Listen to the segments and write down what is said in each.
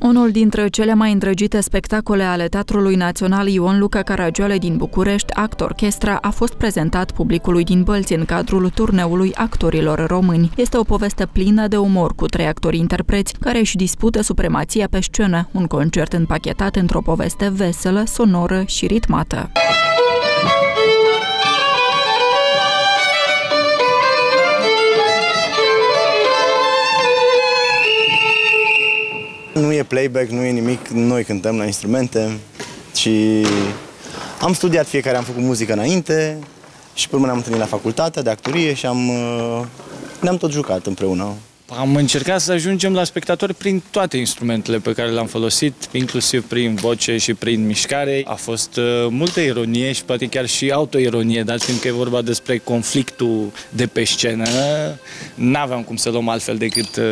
Unul dintre cele mai îndrăgite spectacole ale Teatrului Național Ion Luca Caragioale din București, Act Orchestra, a fost prezentat publicului din Bălți în cadrul turneului actorilor români. Este o poveste plină de umor cu trei actori interpreți care își dispută supremația pe scenă, un concert împachetat într-o poveste veselă, sonoră și ritmată. Nu e playback, nu e nimic, noi cântăm la instrumente și am studiat fiecare, am făcut muzică înainte și pe urmă ne-am întâlnit la facultatea de actorie și am, uh, ne-am tot jucat împreună. Am încercat să ajungem la spectatori prin toate instrumentele pe care le-am folosit, inclusiv prin voce și prin mișcare. A fost uh, multă ironie și poate chiar și autoironie, dar fiindcă e vorba despre conflictul de pe scenă, n-aveam cum să luăm altfel decât uh,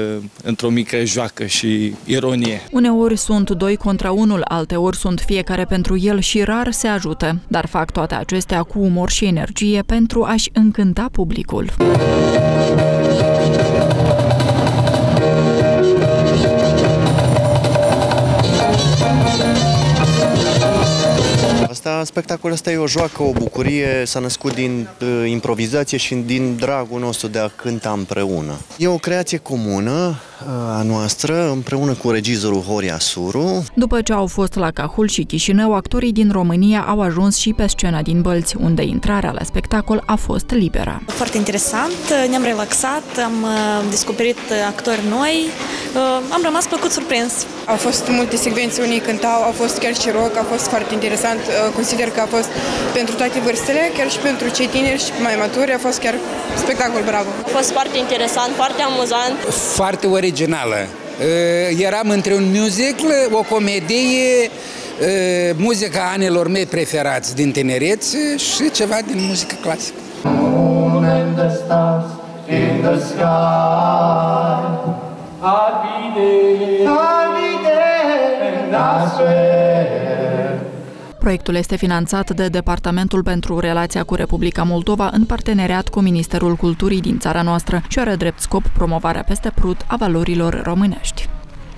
într-o mică joacă și ironie. Uneori sunt doi contra unul, alteori sunt fiecare pentru el și rar se ajută, dar fac toate acestea cu umor și energie pentru a-și încânta publicul. Asta, spectacolul ăsta e o joacă, o bucurie, s-a născut din uh, improvizație și din dragul nostru de a cânta împreună. E o creație comună uh, a noastră, împreună cu regizorul Horia Suru. După ce au fost la Cahul și Chișinău, actorii din România au ajuns și pe scena din Bălți, unde intrarea la spectacol a fost liberă. Foarte interesant, ne-am relaxat, am uh, descoperit actori noi, uh, am rămas plăcut surprins. Au fost multe secvențe, unii cântau, au fost chiar și rock, a fost foarte interesant. Uh, consider că a fost pentru toate vârstele, chiar și pentru cei tineri și mai maturi, a fost chiar spectacol bravo. A fost foarte interesant, foarte amuzant. Foarte originală. Eram între un musical, o comedie, muzica anilor mei preferați din tinerețe și ceva din muzică clasică. in the sky. I'll be there. I'll be there. And I swear. Proiectul este finanțat de Departamentul pentru Relația cu Republica Moldova în parteneriat cu Ministerul Culturii din țara noastră și are drept scop promovarea peste prut a valorilor românești.